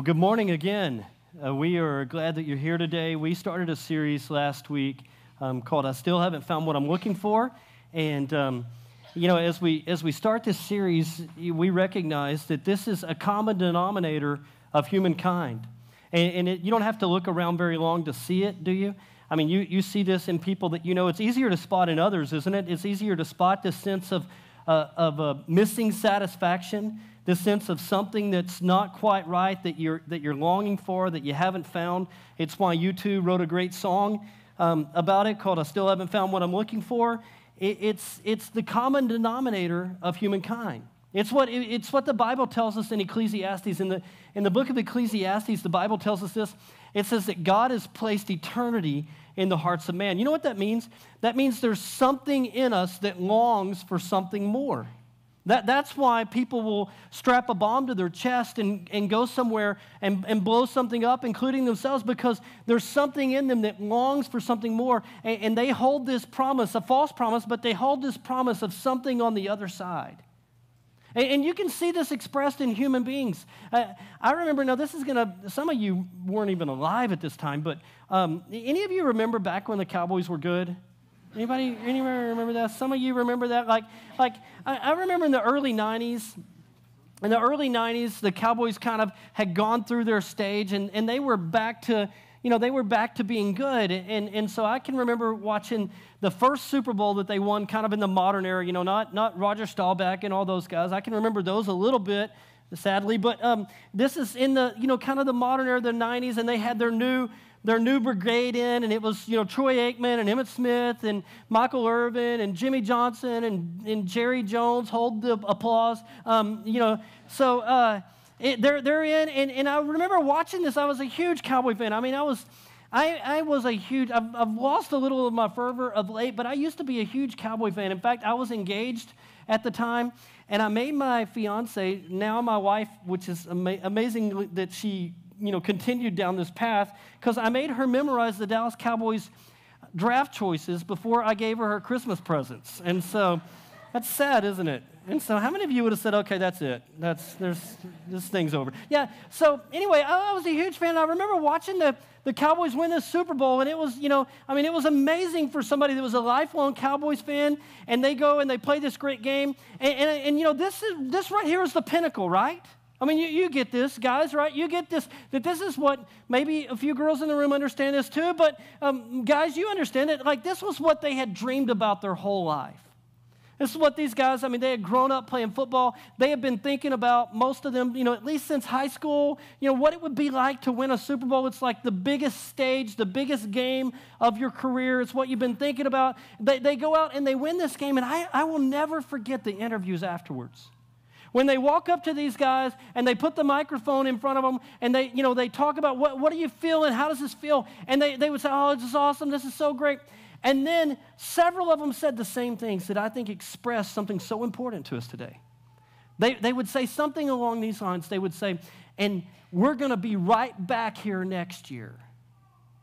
Well, good morning again. Uh, we are glad that you're here today. We started a series last week um, called "I Still Haven't Found What I'm Looking For," and um, you know, as we as we start this series, we recognize that this is a common denominator of humankind, and, and it, you don't have to look around very long to see it, do you? I mean, you you see this in people that you know. It's easier to spot in others, isn't it? It's easier to spot this sense of uh, of uh, missing satisfaction this sense of something that's not quite right that you're, that you're longing for, that you haven't found. It's why U2 wrote a great song um, about it called I Still Haven't Found What I'm Looking For. It, it's, it's the common denominator of humankind. It's what, it's what the Bible tells us in Ecclesiastes. In the, in the book of Ecclesiastes, the Bible tells us this. It says that God has placed eternity in the hearts of man. You know what that means? That means there's something in us that longs for something more. That, that's why people will strap a bomb to their chest and, and go somewhere and, and blow something up, including themselves, because there's something in them that longs for something more. And, and they hold this promise, a false promise, but they hold this promise of something on the other side. And, and you can see this expressed in human beings. Uh, I remember, now this is going to, some of you weren't even alive at this time, but um, any of you remember back when the Cowboys were good? Anybody, anybody remember that? Some of you remember that? Like, like I, I remember in the early 90s, in the early 90s, the Cowboys kind of had gone through their stage and, and they were back to, you know, they were back to being good. And, and so I can remember watching the first Super Bowl that they won kind of in the modern era, you know, not, not Roger Staubach and all those guys. I can remember those a little bit, sadly. But um, this is in the, you know, kind of the modern era, the 90s, and they had their new their new brigade in, and it was, you know, Troy Aikman and Emmitt Smith and Michael Irvin and Jimmy Johnson and, and Jerry Jones hold the applause. Um, you know, so uh, it, they're, they're in, and, and I remember watching this. I was a huge Cowboy fan. I mean, I was, I, I was a huge, I've, I've lost a little of my fervor of late, but I used to be a huge Cowboy fan. In fact, I was engaged at the time, and I made my fiance, now my wife, which is ama- amazing that she you know, continued down this path because I made her memorize the Dallas Cowboys draft choices before I gave her her Christmas presents. And so that's sad, isn't it? And so how many of you would have said, okay, that's it. That's, there's, this thing's over. Yeah, so anyway, I, I was a huge fan. I remember watching the, the Cowboys win the Super Bowl, and it was, you know, I mean, it was amazing for somebody that was a lifelong Cowboys fan, and they go and they play this great game. And, and, and you know, this, is, this right here is the pinnacle, right? I mean, you, you get this, guys, right? You get this, that this is what maybe a few girls in the room understand this too, but um, guys, you understand it. Like, this was what they had dreamed about their whole life. This is what these guys, I mean, they had grown up playing football. They had been thinking about, most of them, you know, at least since high school, you know, what it would be like to win a Super Bowl. It's like the biggest stage, the biggest game of your career. It's what you've been thinking about. They, they go out and they win this game, and I, I will never forget the interviews afterwards. When they walk up to these guys and they put the microphone in front of them and they, you know, they talk about what, what are you feeling? How does this feel? And they, they would say, oh, this is awesome. This is so great. And then several of them said the same things that I think express something so important to us today. They, they would say something along these lines. They would say, and we're going to be right back here next year.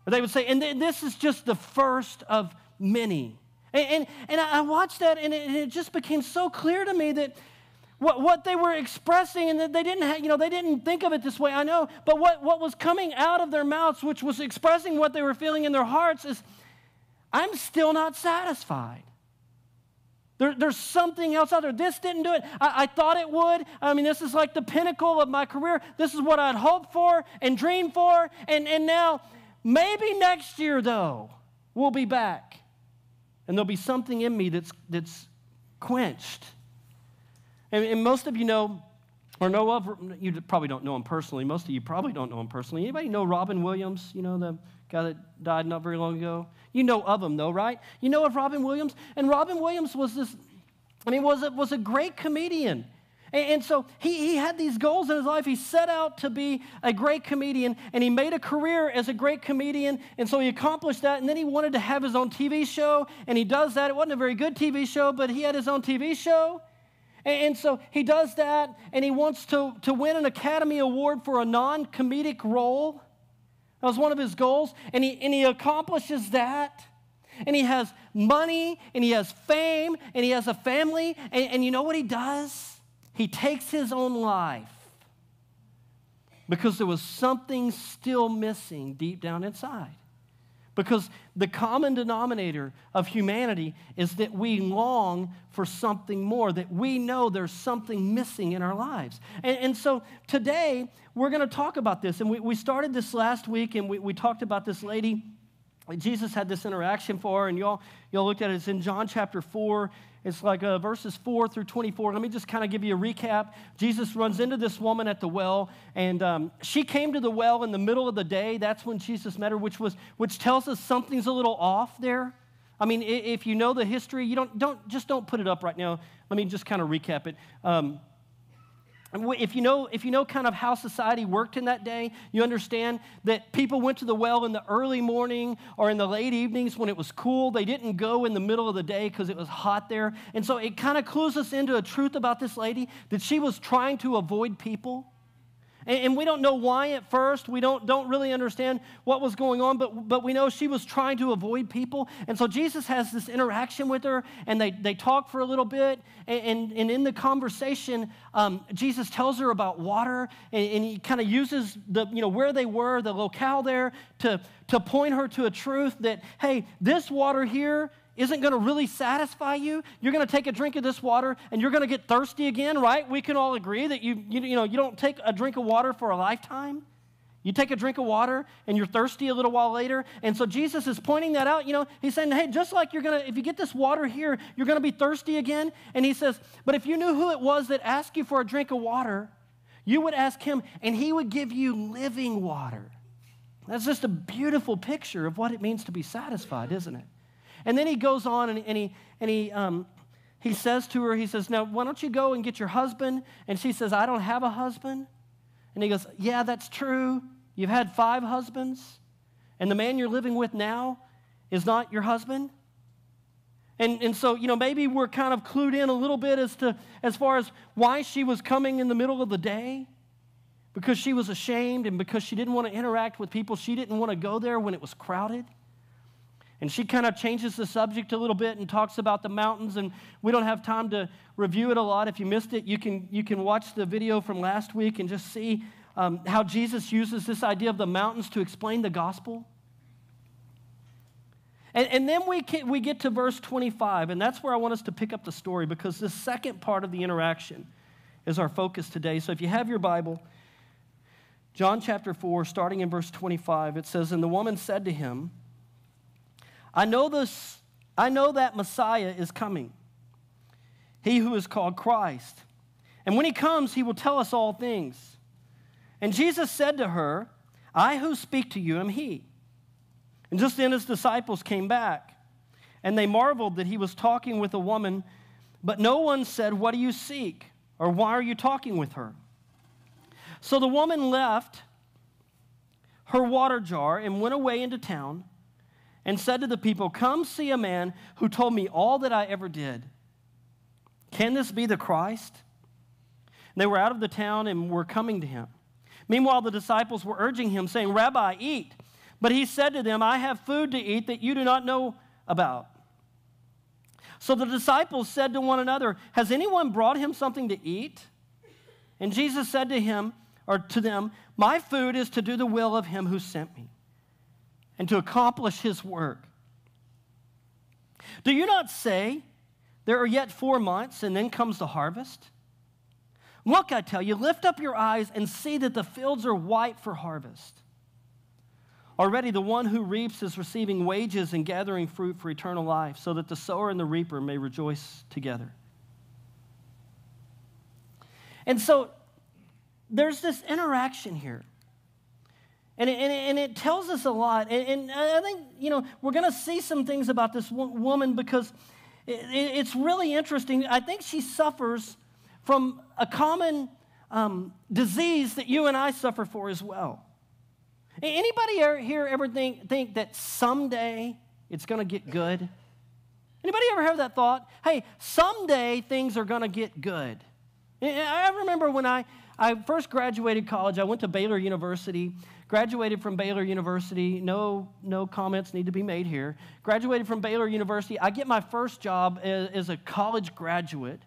Or they would say, and th- this is just the first of many. And, and, and I watched that, and it, and it just became so clear to me that what, what they were expressing and they didn't have, you know they didn't think of it this way i know but what, what was coming out of their mouths which was expressing what they were feeling in their hearts is i'm still not satisfied. There, there's something else out there. This didn't do it. I, I thought it would. I mean this is like the pinnacle of my career. This is what i'd hoped for and dreamed for. And, and now maybe next year though we'll be back. And there'll be something in me that's that's quenched and, and most of you know or know of, you probably don't know him personally. Most of you probably don't know him personally. Anybody know Robin Williams? You know, the guy that died not very long ago? You know of him, though, right? You know of Robin Williams? And Robin Williams was this, I mean, was a, was a great comedian. And, and so he, he had these goals in his life. He set out to be a great comedian, and he made a career as a great comedian. And so he accomplished that. And then he wanted to have his own TV show, and he does that. It wasn't a very good TV show, but he had his own TV show. And, so he does that, and he wants to, to win an Academy Award for a non comedic role. That was one of his goals, and he, and he accomplishes that. And he has money, and he has fame, and he has a family. And, and you know what he does? He takes his own life. because there was something still missing deep down inside. Because the common denominator of humanity is that we long for something more, that we know there's something missing in our lives. And, and so today, we're going to talk about this. And we, we started this last week, and we, we talked about this lady. Jesus had this interaction for her, and y'all, y'all looked at it. It's in John chapter 4. It's like uh, verses 4 through 24. Let me just kind of give you a recap. Jesus runs into this woman at the well, and um, she came to the well in the middle of the day. That's when Jesus met her, which, was, which tells us something's a little off there. I mean, if you know the history, you don't, don't just don't put it up right now. Let me just kind of recap it. Um, if you know if you know kind of how society worked in that day you understand that people went to the well in the early morning or in the late evenings when it was cool. They didn't go in the middle of the day because it was hot there. And so it kind of clues us into a truth about this lady that she was trying to avoid people and, and we don't know why at first. We don't, don't really understand what was going on, but, but we know she was trying to avoid people. And so Jesus has this interaction with her, and they, they talk for a little bit. And, and, and in the conversation, um, Jesus tells her about water, and, and he kind of uses the, you know, where they were, the locale there, to, to point her to a truth that, hey, this water here isn't going to really satisfy you, you're going to take a drink of this water and you're going to get thirsty again, right? We can all agree that you, you, you, know, you don't take a drink of water for a lifetime. You take a drink of water and you're thirsty a little while later. And so Jesus is pointing that out. You know, he's saying, hey, just like you're going to, if you get this water here, you're going to be thirsty again. And he says, but if you knew who it was that asked you for a drink of water, you would ask him and he would give you living water. That's just a beautiful picture of what it means to be satisfied, isn't it? And then he goes on and, and he, and he, um, he says to her, he says, Now, why don't you go and get your husband? And she says, I don't have a husband. And he goes, Yeah, that's true. You've had five husbands, and the man you're living with now is not your husband. And, and so, you know, maybe we're kind of clued in a little bit as to as far as why she was coming in the middle of the day. Because she was ashamed and because she didn't want to interact with people. She didn't want to go there when it was crowded. And she kind of changes the subject a little bit and talks about the mountains. And we don't have time to review it a lot. If you missed it, you can, you can watch the video from last week and just see um, how Jesus uses this idea of the mountains to explain the gospel. And, and then we, can, we get to verse 25, and that's where I want us to pick up the story because the second part of the interaction is our focus today. So if you have your Bible, John chapter 4, starting in verse 25, it says, And the woman said to him, I know this, I know that Messiah is coming, he who is called Christ. And when he comes, he will tell us all things. And Jesus said to her, I who speak to you am he. And just then his disciples came back, and they marveled that he was talking with a woman, but no one said, What do you seek? or Why are you talking with her? So the woman left her water jar and went away into town and said to the people, Come see a man who told me all that I ever did. Can this be the Christ? They were out of the town and were coming to him. Meanwhile, the disciples were urging him, saying, Rabbi, eat. But he said to them, I have food to eat that you do not know about. So the disciples said to one another, Has anyone brought him something to eat? And Jesus said to him, or to them, My food is to do the will of him who sent me and to accomplish his work. Do you not say, There are yet four months, and then comes the harvest? Look, I tell you, lift up your eyes and see that the fields are white for harvest. Already the one who reaps is receiving wages and gathering fruit for eternal life, so that the sower and the reaper may rejoice together. And so there's this interaction here. And it, and, it, and it, tells us a lot. And, and I think, you know, we're going to see some things about this woman because it, it's really interesting. I think she suffers from a common um, disease that you and I suffer for as well. Anybody here ever think, think that someday it's going to get good? Anybody ever have that thought? Hey, someday things are going to get good. I remember when I, I first graduated college, I went to Baylor University Graduated from Baylor University. No, no comments need to be made here. Graduated from Baylor University. I get my first job as, a college graduate.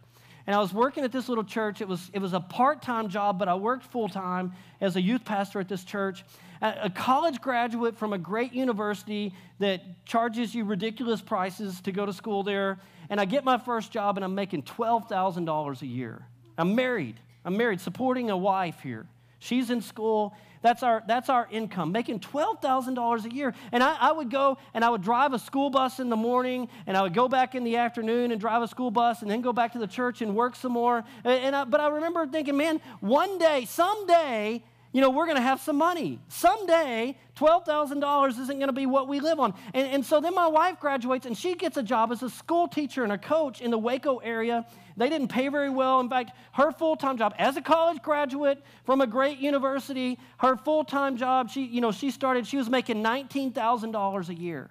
and I was working at this little church. It was, it was a part time job, but I worked full time as a youth pastor at this church. A college graduate from a great university that charges you ridiculous prices to go to school there. And I get my first job, and I'm making $12,000 a year. I'm married. I'm married, supporting a wife here. She's in school. That's our, that's our income, making $12,000 a year. And I, I, would go and I would drive a school bus in the morning, and I would go back in the afternoon and drive a school bus, and then go back to the church and work some more. And I, but I remember thinking, man, one day, someday, you know, we're going to have some money. Someday, $12,000 isn't going to be what we live on. And, and so then my wife graduates and she gets a job as a school teacher and a coach in the Waco area. They didn't pay very well. In fact, her full time job as a college graduate from a great university, her full time job, she, you know, she started, she was making $19,000 a year.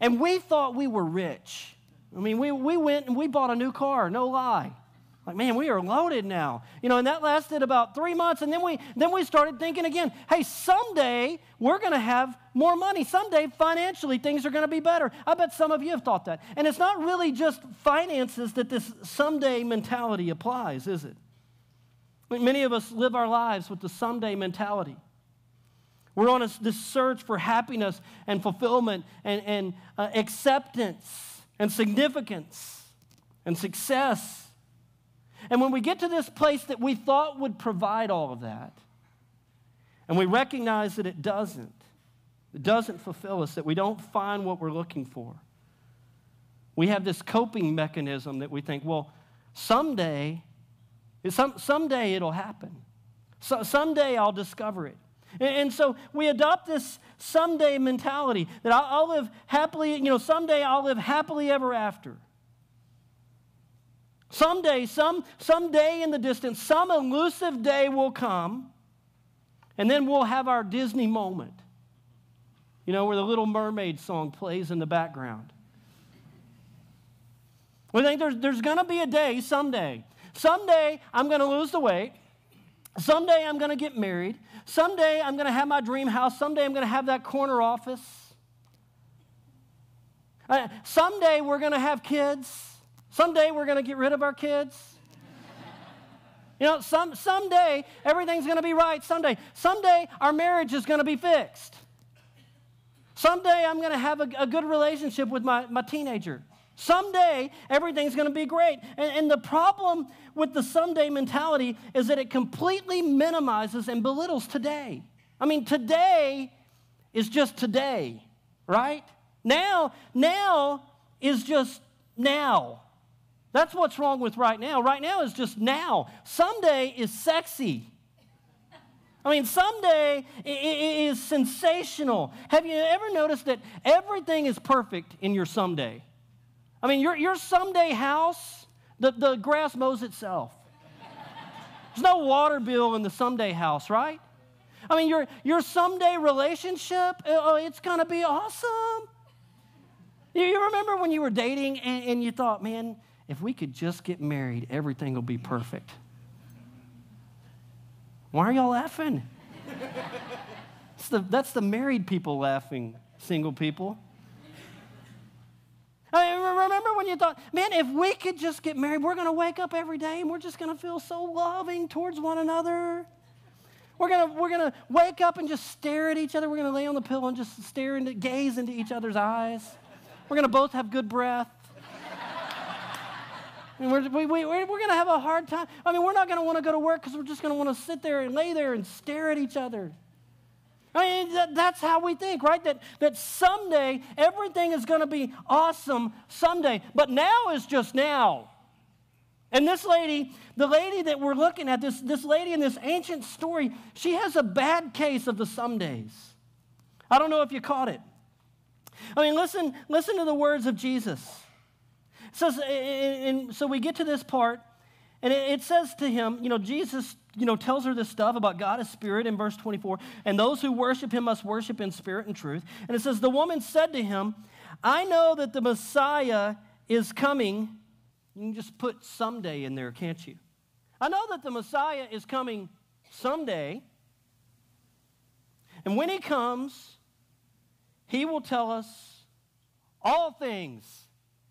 And we thought we were rich. I mean, we, we went and we bought a new car, no lie. Like, man, we are loaded now. You know, and that lasted about three months. And then we then we started thinking again, hey, someday we're gonna have more money. Someday financially things are gonna be better. I bet some of you have thought that. And it's not really just finances that this someday mentality applies, is it? Many of us live our lives with the someday mentality. We're on a, this search for happiness and fulfillment and, and uh, acceptance and significance and success and when we get to this place that we thought would provide all of that, and we recognize that it doesn't, it doesn't fulfill us, that we don't find what we're looking for, we have this coping mechanism that we think, well, someday, some, someday it'll happen. So, someday I'll discover it. And, so we adopt this someday mentality that I'll live happily, you know, someday I'll live happily ever after. Someday, some someday in the distance, some elusive day will come, and then we'll have our Disney moment. You know, where the Little Mermaid song plays in the background. We think there's, there's going to be a day someday. Someday I'm going to lose the weight. Someday I'm going to get married. Someday I'm going to have my dream house. Someday I'm going to have that corner office. Uh, someday we're going to have kids. Someday we're going to get rid of our kids. You know, some, someday everything's going to be right. Someday. Someday our marriage is going to be fixed. Someday I'm going to have a, a, good relationship with my, my teenager. Someday everything's going to be great. And, and the problem with the someday mentality is that it completely minimizes and belittles today. I mean, today is just today, right? Now, now is just now. That's what's wrong with right now. Right now is just now. Someday is sexy. I mean, someday is sensational. Have you ever noticed that everything is perfect in your someday? I mean, your, your someday house, the, the grass mows itself. There's no water bill in the someday house, right? I mean, your, your someday relationship, uh, it's going to be awesome. You, you remember when you were dating and, and you thought, man, if we could just get married, everything will be perfect. Why are y'all laughing? the, that's the married people laughing, single people. I mean, remember when you thought, man, if we could just get married, we're going to wake up every day and we're just going to feel so loving towards one another. We're going to we're gonna wake up and just stare at each other. We're going to lay on the pillow and just stare and gaze into each other's eyes. We're going to both have good breath. We're, we, we, we're going to have a hard time. I mean, we're not going to want to go to work because we're just going to want to sit there and lay there and stare at each other. I mean, that, that's how we think, right? That, that someday everything is going to be awesome someday. But now is just now. And this lady, the lady that we're looking at, this, this lady in this ancient story, she has a bad case of the somedays. I don't know if you caught it. I mean, listen, listen to the words of Jesus says, and so we get to this part, and it says to him, you know, Jesus, you know, tells her this stuff about God is spirit in verse 24, and those who worship him must worship in spirit and truth. And it says, the woman said to him, I know that the Messiah is coming. You can just put someday in there, can't you? I know that the Messiah is coming someday. And when he comes, he will tell us all things.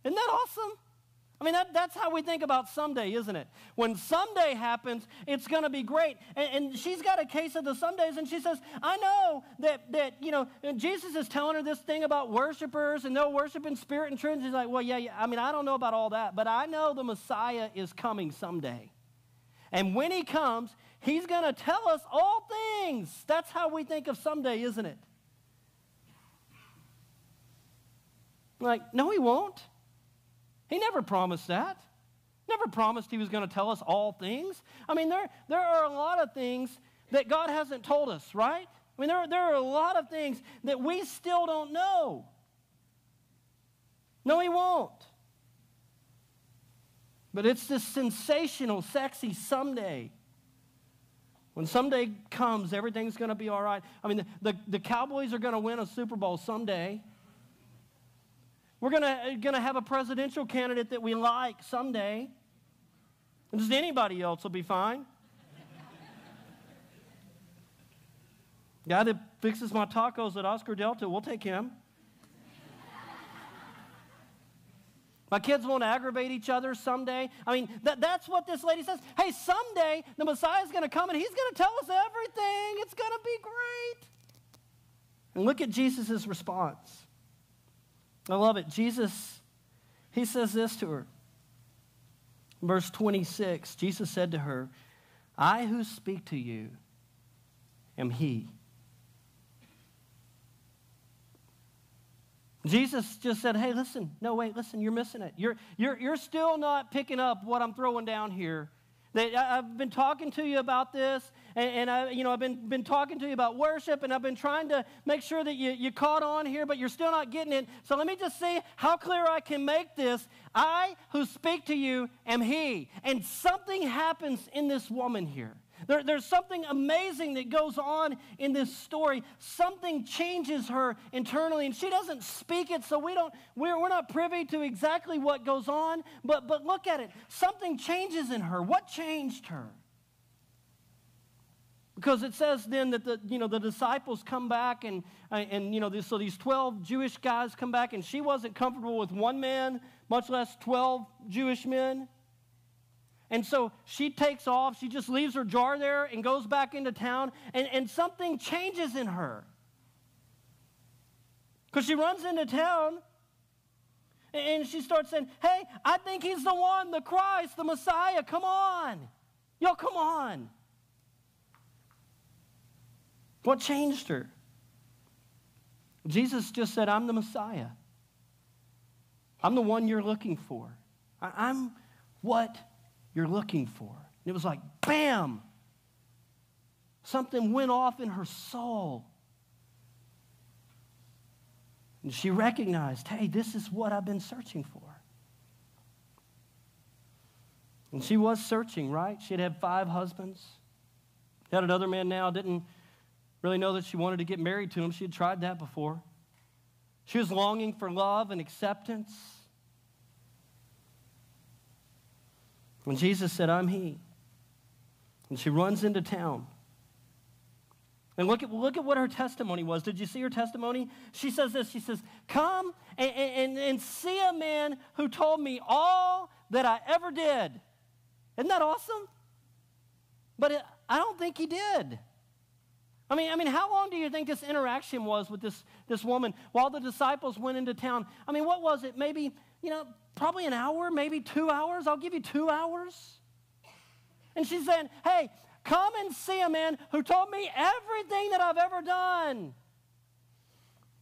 Isn't that awesome? I mean, that, that's how we think about someday, isn't it? When someday happens, it's going to be great. And, and, she's got a case of the somedays, and she says, I know that, that, you know, Jesus is telling her this thing about worshipers, and they'll worship in spirit and truth. And she's like, well, yeah, yeah, I mean, I don't know about all that, but I know the Messiah is coming someday. And when he comes, he's going to tell us all things. That's how we think of someday, isn't it? Like, no, he won't. He never promised that. Never promised he was going to tell us all things. I mean, there, there are a lot of things that God hasn't told us, right? I mean, there, there are a lot of things that we still don't know. No, he won't. But it's this sensational, sexy someday. When someday comes, everything's going to be all right. I mean, the, the, the Cowboys are going to win a Super Bowl someday. We're going to have a presidential candidate that we like someday. And just anybody else will be fine. Guy that fixes my tacos at Oscar Delta, we'll take him. My kids won't aggravate each other someday. I mean, that, that's what this lady says. Hey, someday the Messiah's going to come and he's going to tell us everything. It's going to be great. And look at Jesus' response. I love it. Jesus, he says this to her. Verse 26 Jesus said to her, I who speak to you am he. Jesus just said, Hey, listen, no, wait, listen, you're missing it. You're, you're, you're still not picking up what I'm throwing down here. I've been talking to you about this, and, and, I, you know, I've been, been talking to you about worship, and I've been trying to make sure that you, you caught on here, but you're still not getting it. So let me just see how clear I can make this. I who speak to you am He. And something happens in this woman here. There, there's something amazing that goes on in this story. Something changes her internally, and she doesn't speak it, so we don't, we're, we're not privy to exactly what goes on. But, but look at it. Something changes in her. What changed her? Because it says then that the, you know, the disciples come back, and, uh, and you know, so these 12 Jewish guys come back, and she wasn't comfortable with one man, much less 12 Jewish men. And so she takes off, she just leaves her jar there and goes back into town, and, and something changes in her. Because she runs into town and she starts saying, Hey, I think he's the one, the Christ, the Messiah. Come on. Yo, come on. What changed her? Jesus just said, I'm the Messiah. I'm the one you're looking for. I'm what you're looking for. And it was like, bam! Something went off in her soul. And she recognized, hey, this is what I've been searching for. And she was searching, right? She had had five husbands. Had another man now, didn't really know that she wanted to get married to him. She had tried that before. She was longing for love and acceptance. When Jesus said, I'm He, and she runs into town. And look at, look at what her testimony was. Did you see her testimony? She says this She says, Come and, and, and see a man who told me all that I ever did. Isn't that awesome? But it, I don't think he did. I mean, I mean, how long do you think this interaction was with this, this woman while the disciples went into town? I mean, what was it? Maybe, you know, probably an hour, maybe two hours. I'll give you two hours. And she's saying, Hey, come and see a man who told me everything that I've ever done.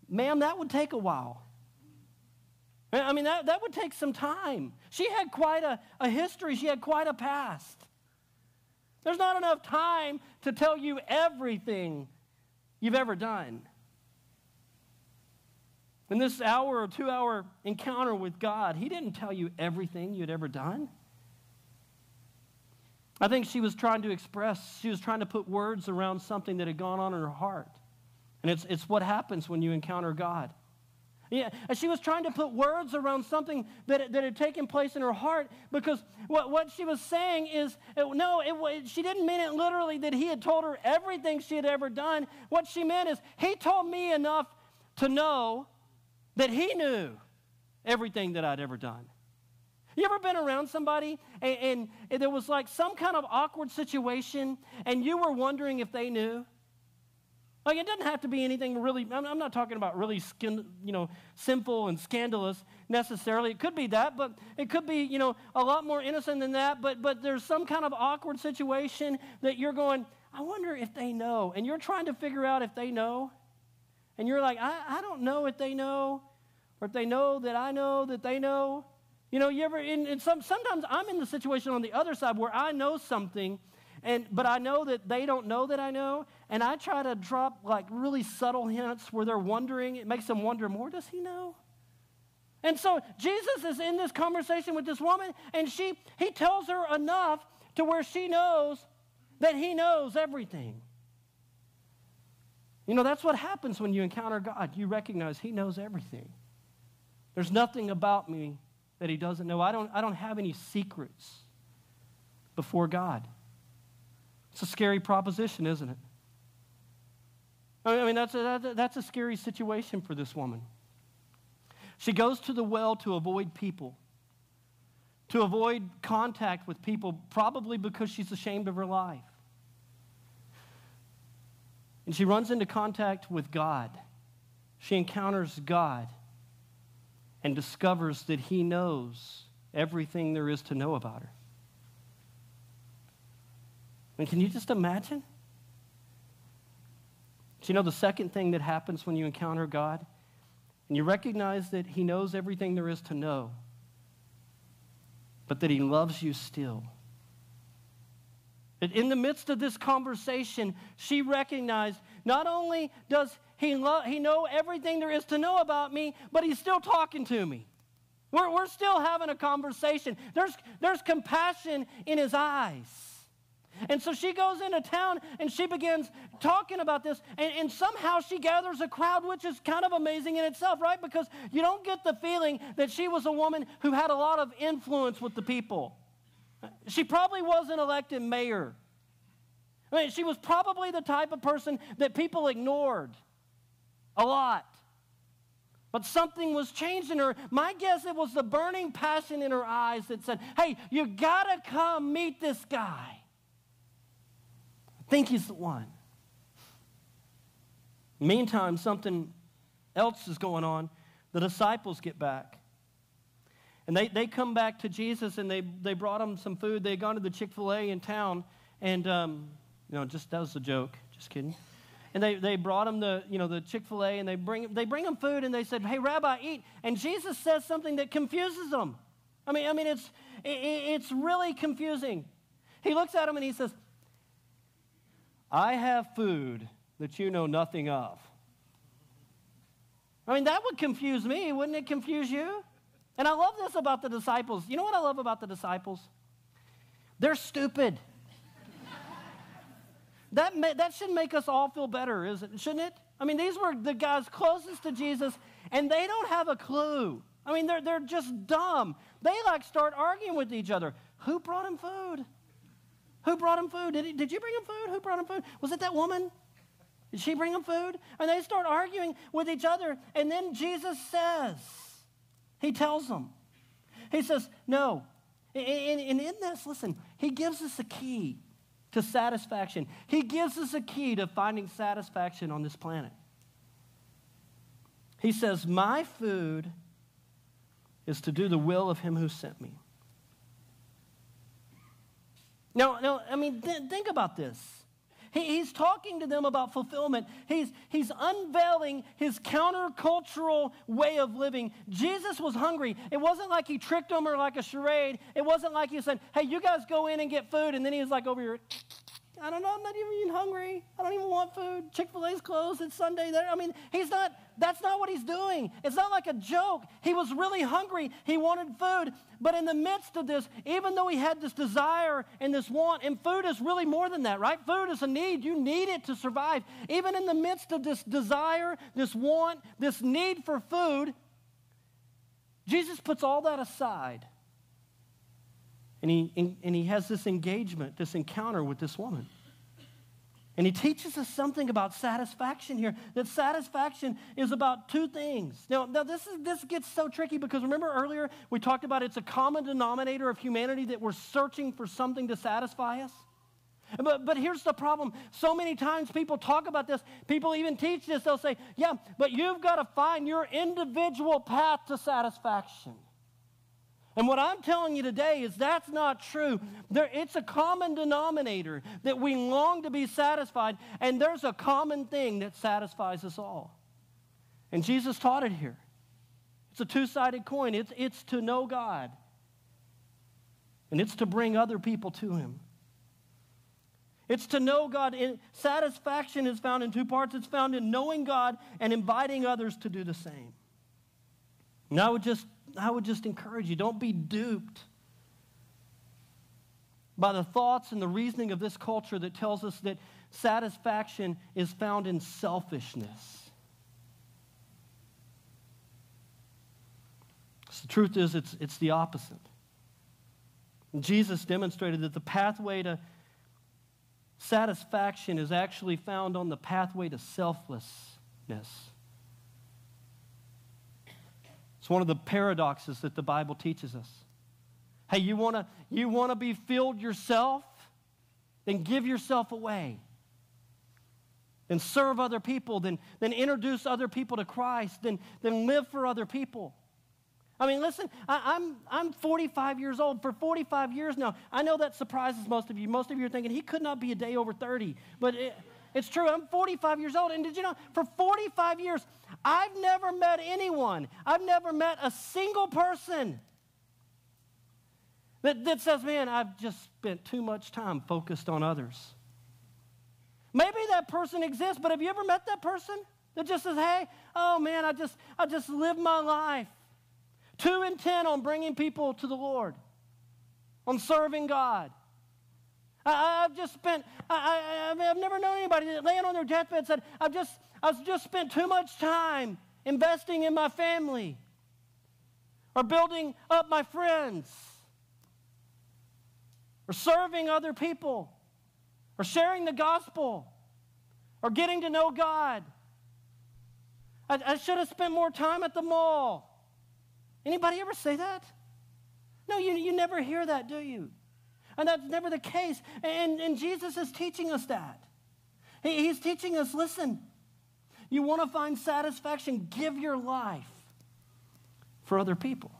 Ma'am, that would take a while. I mean, that, that would take some time. She had quite a, a history, she had quite a past. There's not enough time to tell you everything you've ever done. In this hour or two hour encounter with God, He didn't tell you everything you'd ever done. I think she was trying to express, she was trying to put words around something that had gone on in her heart. And it's, it's what happens when you encounter God. Yeah, she was trying to put words around something that, that had taken place in her heart because what, what she was saying is no, it, she didn't mean it literally that he had told her everything she had ever done. What she meant is he told me enough to know that he knew everything that I'd ever done. You ever been around somebody and, and, there was like some kind of awkward situation and you were wondering if they knew? Like it doesn't have to be anything really, I'm, not talking about really skin, you know, simple and scandalous necessarily. It could be that, but it could be, you know, a lot more innocent than that. But, but there's some kind of awkward situation that you're going, I wonder if they know. And you're trying to figure out if they know. And you're like, I, I don't know if they know, or if they know that I know that they know. You know, you ever, in, in some, sometimes I'm in the situation on the other side where I know something, and, but I know that they don't know that I know, and I try to drop like really subtle hints where they're wondering. It makes them wonder more, does he know? And so Jesus is in this conversation with this woman, and she, he tells her enough to where she knows that he knows everything. You know, that's what happens when you encounter God. You recognize He knows everything. There's nothing about me that He doesn't know. I don't, I don't have any secrets before God. It's a scary proposition, isn't it? I mean, that's a, that's a scary situation for this woman. She goes to the well to avoid people, to avoid contact with people, probably because she's ashamed of her life. And she runs into contact with God. She encounters God and discovers that He knows everything there is to know about her. I mean, can you just imagine? Do you know the second thing that happens when you encounter God? And you recognize that He knows everything there is to know, but that He loves you still. That In the midst of this conversation, she recognized not only does he, lo- he know everything there is to know about me, but he's still talking to me. We're, we're still having a conversation. There's, there's compassion in his eyes. And so she goes into town and she begins talking about this, and, and, somehow she gathers a crowd, which is kind of amazing in itself, right? Because you don't get the feeling that she was a woman who had a lot of influence with the people. She probably wasn't elected mayor. I mean, she was probably the type of person that people ignored a lot. But something was changed in her. My guess it was the burning passion in her eyes that said, Hey, you gotta come meet this guy. Think he's the one. Meantime, something else is going on. The disciples get back. And they, they come back to Jesus and they, they brought him some food. They had gone to the Chick fil A in town. And, um, you know, just that was a joke. Just kidding. And they, they brought him the, you know, the Chick fil A and they bring, they bring him food and they said, Hey, Rabbi, eat. And Jesus says something that confuses them. I mean, I mean it's, it, it's really confusing. He looks at him and he says, I have food that you know nothing of. I mean, that would confuse me. Wouldn't it confuse you? And I love this about the disciples. You know what I love about the disciples? They're stupid. that, may, that should make us all feel better, is it? shouldn't it? I mean, these were the guys closest to Jesus, and they don't have a clue. I mean, they're, they're just dumb. They like start arguing with each other. Who brought him food? Who brought him food? Did, he, did you bring him food? Who brought him food? Was it that woman? Did she bring him food? And they start arguing with each other. And then Jesus says, he tells them. He says, No. And, and in this, listen, he gives us a key to satisfaction. He gives us a key to finding satisfaction on this planet. He says, My food is to do the will of him who sent me. Now, now I mean, th- think about this. He, he's talking to them about fulfillment. He's, he's unveiling his countercultural way of living. Jesus was hungry. It wasn't like he tricked them or like a charade. It wasn't like he said, hey, you guys go in and get food. And then he was like over here, I don't know, I'm not even hungry. I don't even want food. Chick fil A's closed. It's Sunday there. I mean, he's not, that's not what he's doing. It's not like a joke. He was really hungry. He wanted food. But in the midst of this, even though he had this desire and this want, and food is really more than that, right? Food is a need. You need it to survive. Even in the midst of this desire, this want, this need for food, Jesus puts all that aside and he, and he has this engagement, this encounter with this woman. And he teaches us something about satisfaction here. That satisfaction is about two things. Now, now this, is, this gets so tricky because remember earlier we talked about it's a common denominator of humanity that we're searching for something to satisfy us? But, but here's the problem. So many times people talk about this, people even teach this. They'll say, Yeah, but you've got to find your individual path to satisfaction. And what I'm telling you today is that's not true. There, it's a common denominator that we long to be satisfied, and there's a common thing that satisfies us all. And Jesus taught it here. It's a two sided coin, it's, it's to know God, and it's to bring other people to Him. It's to know God. Satisfaction is found in two parts it's found in knowing God and inviting others to do the same. And I would just, I would just encourage you don't be duped by the thoughts and the reasoning of this culture that tells us that satisfaction is found in selfishness. So the truth is, it's, it's the opposite. Jesus demonstrated that the pathway to satisfaction is actually found on the pathway to selflessness. It's one of the paradoxes that the Bible teaches us. Hey, you want to you want to be filled yourself? Then give yourself away. Then serve other people, then, then introduce other people to Christ, then, then live for other people. I mean, listen, I, am I'm, I'm 45 years old. For 45 years now, I know that surprises most of you. Most of you are thinking, he could not be a day over 30. But it, it's true. I'm 45 years old. And did you know, for 45 years, I've never met anyone, I've never met a single person that, that says, man, I've just spent too much time focused on others. Maybe that person exists, but have you ever met that person that just says, hey, oh man, I just, I just live my life. Too intent on bringing people to the Lord, on serving God. I, have just spent, I, I, I've never known anybody that laying on their deathbed said, I've just, I've just spent too much time investing in my family or building up my friends or serving other people or sharing the gospel or getting to know God. I, I should have spent more time at the mall. Anybody ever say that? No, you, you never hear that, do you? And that's never the case. And, and Jesus is teaching us that. He, he's teaching us listen, you want to find satisfaction, give your life for other people.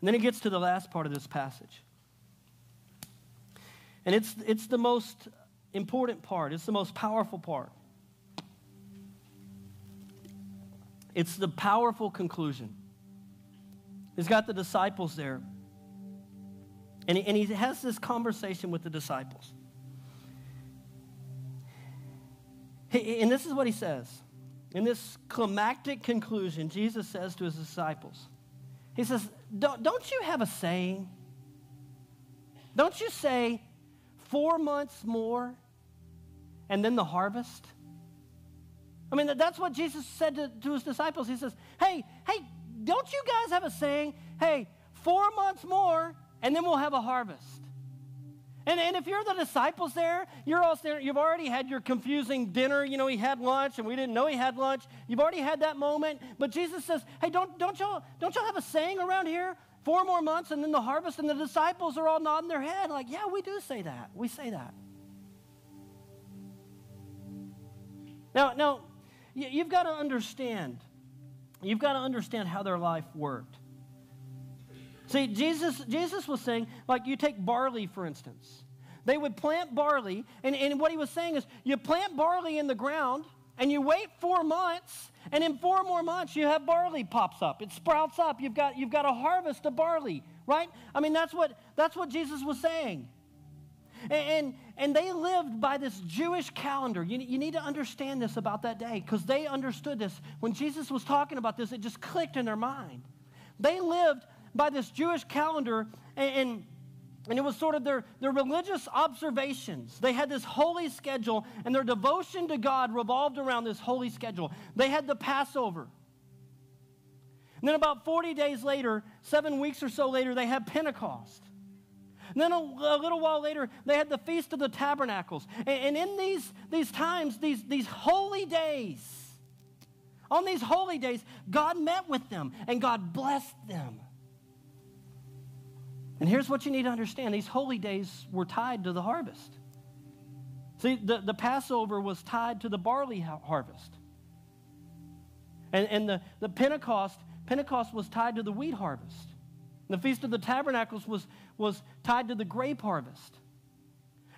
And then he gets to the last part of this passage. And it's, it's the most important part, it's the most powerful part. It's the powerful conclusion. He's got the disciples there. And he, and he has this conversation with the disciples. He, and this is what he says. In this climactic conclusion, Jesus says to his disciples, He says, Don't, don't you have a saying? Don't you say, four months more and then the harvest? I mean, that's what Jesus said to, to his disciples. He says, Hey, hey, don't you guys have a saying? Hey, four months more and then we'll have a harvest. And, and if you're the disciples there, you're all there, you've already had your confusing dinner. You know, he had lunch and we didn't know he had lunch. You've already had that moment. But Jesus says, hey, don't, don't, y'all, don't y'all have a saying around here? Four more months and then the harvest. And the disciples are all nodding their head like, yeah, we do say that. We say that. Now, now you've got to understand. You've got to understand how their life worked. See, Jesus, Jesus was saying, like you take barley, for instance. They would plant barley, and, and what he was saying is you plant barley in the ground, and you wait four months, and in four more months you have barley pops up. It sprouts up. You've got, you've got a harvest of barley, right? I mean, that's what, that's what Jesus was saying. And, and, and they lived by this Jewish calendar. You, you need to understand this about that day because they understood this. When Jesus was talking about this, it just clicked in their mind. They lived by this Jewish calendar, and, and, it was sort of their, their religious observations. They had this holy schedule, and their devotion to God revolved around this holy schedule. They had the Passover. And then about 40 days later, seven weeks or so later, they had Pentecost. And then a, a little while later, they had the Feast of the Tabernacles. And, and in these, these times, these, these holy days, on these holy days, God met with them and God blessed them. And here's what you need to understand these holy days were tied to the harvest. See, the, the Passover was tied to the barley harvest. And, and the, the Pentecost, Pentecost was tied to the wheat harvest. The Feast of the Tabernacles was, was tied to the grape harvest.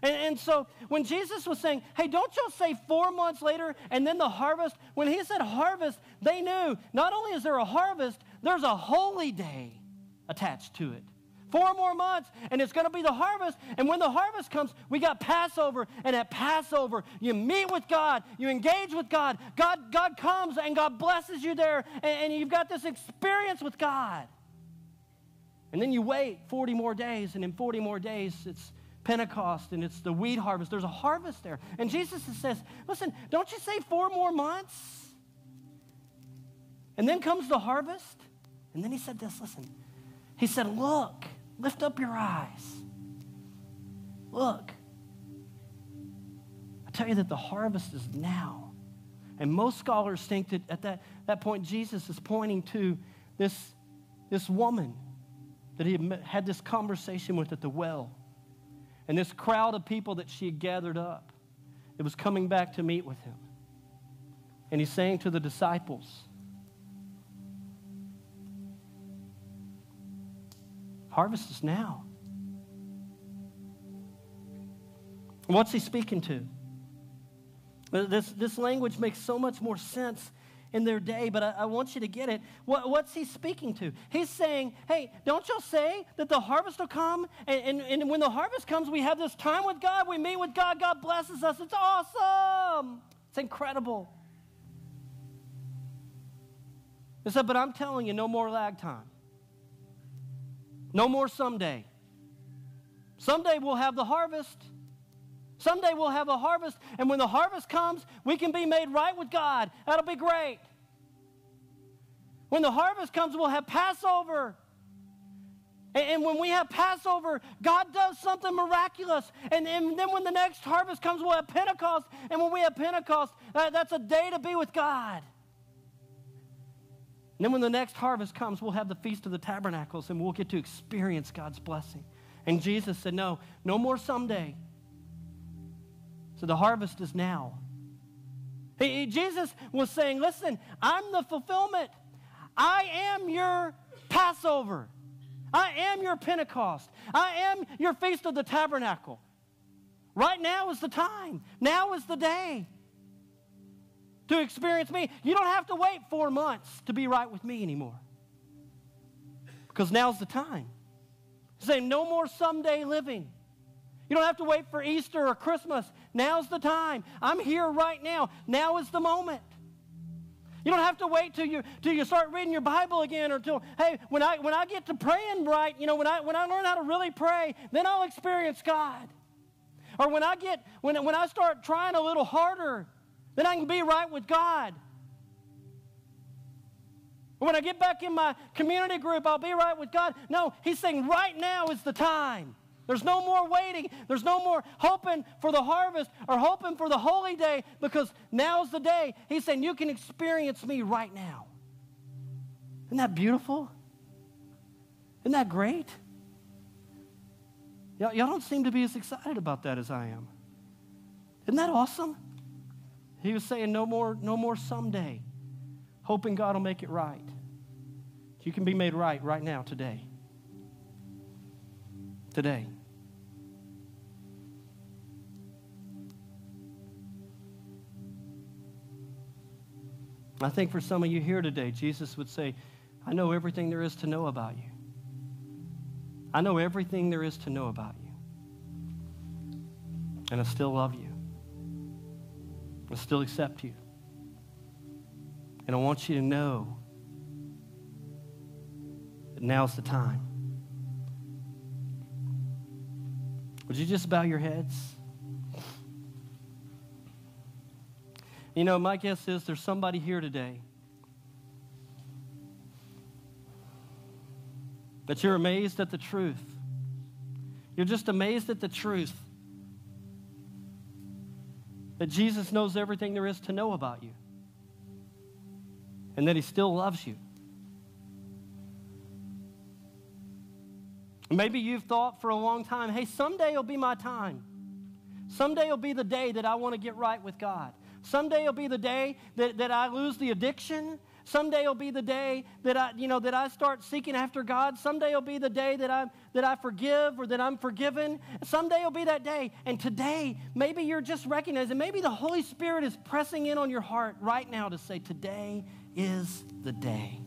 And, and, so when Jesus was saying, hey, don't y'all say four months later and then the harvest, when he said harvest, they knew not only is there a harvest, there's a holy day attached to it. Four more months, and it's going to be the harvest. And when the harvest comes, we got Passover. And at Passover, you meet with God, you engage with God. God, God comes and God blesses you there, and, and you've got this experience with God. And then you wait 40 more days, and in 40 more days, it's Pentecost and it's the wheat harvest. There's a harvest there. And Jesus says, Listen, don't you say four more months? And then comes the harvest. And then he said this listen, he said, Look, lift up your eyes. Look. I tell you that the harvest is now. And most scholars think that at that, that point, Jesus is pointing to this, this woman that he had this conversation with at the well. And this crowd of people that she had gathered up that was coming back to meet with him. And he's saying to the disciples, Harvest is now. What's he speaking to? This, this language makes so much more sense in their day, but I, I want you to get it. What, what's he speaking to? He's saying, hey, don't y'all say that the harvest will come? And, and, and when the harvest comes, we have this time with God, we meet with God, God blesses us. It's awesome. It's incredible. He said, but I'm telling you, no more lag time. No more someday. Someday we'll have the harvest. Someday we'll have a harvest, and when the harvest comes, we can be made right with God. That'll be great. When the harvest comes, we'll have Passover. And, when we have Passover, God does something miraculous. And, and, then when the next harvest comes, we'll have Pentecost. And when we have Pentecost, that's a day to be with God. And then when the next harvest comes, we'll have the Feast of the Tabernacles and we'll get to experience God's blessing. And Jesus said, No, no more someday. So the harvest is now. He, Jesus was saying, Listen, I'm the fulfillment. I am your Passover. I am your Pentecost. I am your Feast of the Tabernacle. Right now is the time. Now is the day to experience me. You don't have to wait four months to be right with me anymore. Because now's the time. Say, no more someday living. You don't have to wait for Easter or Christmas. Now's the time. I'm here right now. Now is the moment. You don't have to wait till you till you start reading your Bible again or till hey when I when I get to praying right, you know when I when I learn how to really pray, then I'll experience God. Or when I get when when I start trying a little harder, then I can be right with God. When I get back in my community group, I'll be right with God. No, he's saying right now is the time. There's no more waiting. There's no more hoping for the harvest or hoping for the holy day because now's the day. He's saying you can experience me right now. Isn't that beautiful? Isn't that great? Y'all, don't seem to be as excited about that as I am. Isn't that awesome? He was saying no more, no more someday, hoping God will make it right. You can be made right right now, today. Today. I think for some of you here today, Jesus would say, I know everything there is to know about you. I know everything there is to know about you. And I still love you. I still accept you. And I want you to know that now's the time. Would you just bow your heads? You know, my guess is there's somebody here today that you're amazed at the truth. You're just amazed at the truth that Jesus knows everything there is to know about you and that he still loves you. Maybe you've thought for a long time, hey, someday will be my time. Someday will be the day that I want to get right with God. Someday will be the day that, that I lose the addiction. Someday will be the day that I, you know, that I start seeking after God. Someday will be the day that, i that I forgive or that I'm forgiven. Someday will be that day. And today, maybe you're just recognizing, maybe the Holy Spirit is pressing in on your heart right now to say, today is the day.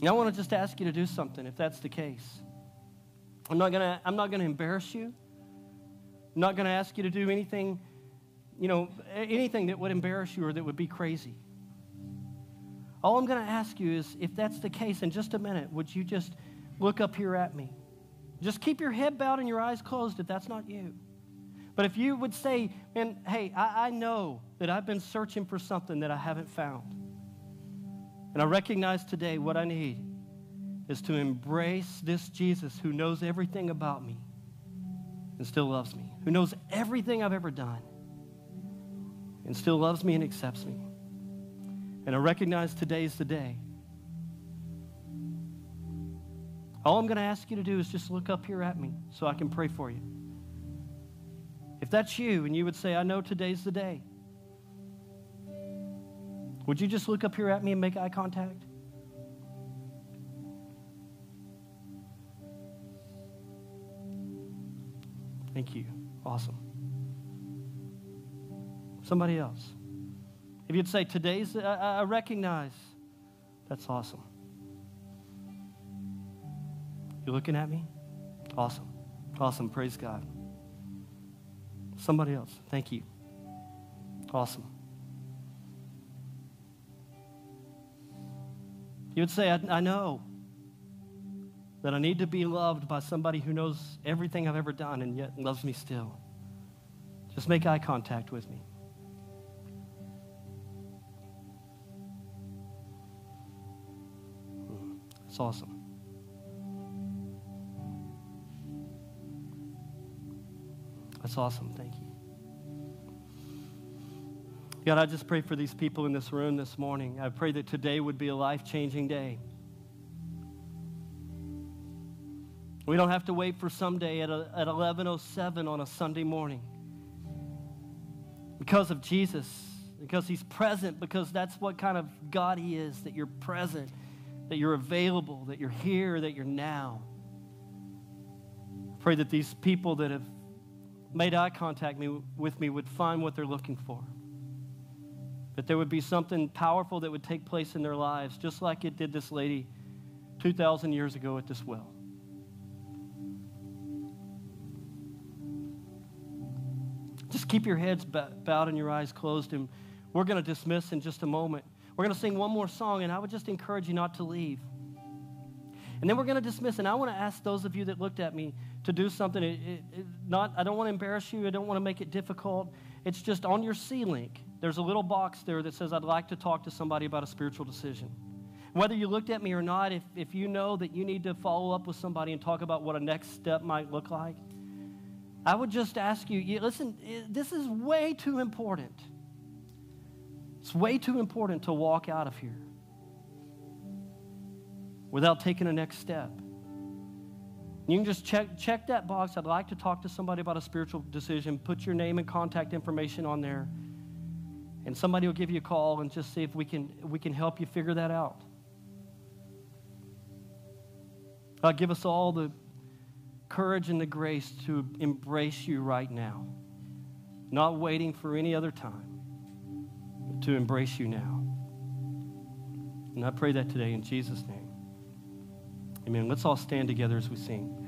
And I want to just ask you to do something if that's the case. I'm not to I'm not going to embarrass you. I'm not going to ask you to do anything, you know, anything that would embarrass you or that would be crazy. All I'm going to ask you is if that's the case in just a minute, would you just look up here at me? Just keep your head bowed and your eyes closed if that's not you. But if you would say, man, hey, I, I know that I've been searching for something that I haven't found. And I recognize today what I need is to embrace this Jesus who knows everything about me and still loves me, who knows everything I've ever done and still loves me and accepts me. And I recognize today's the day. All I'm going to ask you to do is just look up here at me so I can pray for you. If that's you and you would say, I know today's the day, would you just look up here at me and make eye contact? Thank you. Awesome. Somebody else. If you'd say, Today's, I, I recognize, that's awesome. You looking at me? Awesome. Awesome. Praise God. Somebody else. Thank you. Awesome. You would say, I, I know that I need to be loved by somebody who knows everything I've ever done and yet loves me still. Just make eye contact with me. It's awesome. That's awesome. Thank you. God, I just pray for these people in this room this morning. I pray that today would be a life changing day. We don't have to wait for someday at, a, at 11.07 on a Sunday morning. Because of Jesus, because he's present, because that's what kind of God he is, that you're present, that you're available, that you're here, that you're now. Pray that these people that have made eye contact me, with me would find what they're looking for. That there would be something powerful that would take place in their lives, just like it did this lady 2,000 years ago at this well. Just keep your heads bowed and your eyes closed, and we're going to dismiss in just a moment. We're going to sing one more song, and I would just encourage you not to leave. And then we're going to dismiss, and I want to ask those of you that looked at me to do something. It, it, it not, I don't want to embarrass you. I don't want to make it difficult. It's just on your C link. There's a little box there that says, I'd like to talk to somebody about a spiritual decision. Whether you looked at me or not, if, if you know that you need to follow up with somebody and talk about what a next step might look like, I would just ask you listen, this is way too important. It's way too important to walk out of here without taking a next step. You can just check, check that box. I'd like to talk to somebody about a spiritual decision. Put your name and contact information on there. And somebody will give you a call and just see if we can, we can help you figure that out. God, give us all the courage and the grace to embrace you right now, not waiting for any other time, to embrace you now. And I pray that today in Jesus' name. Amen. Let's all stand together as we sing.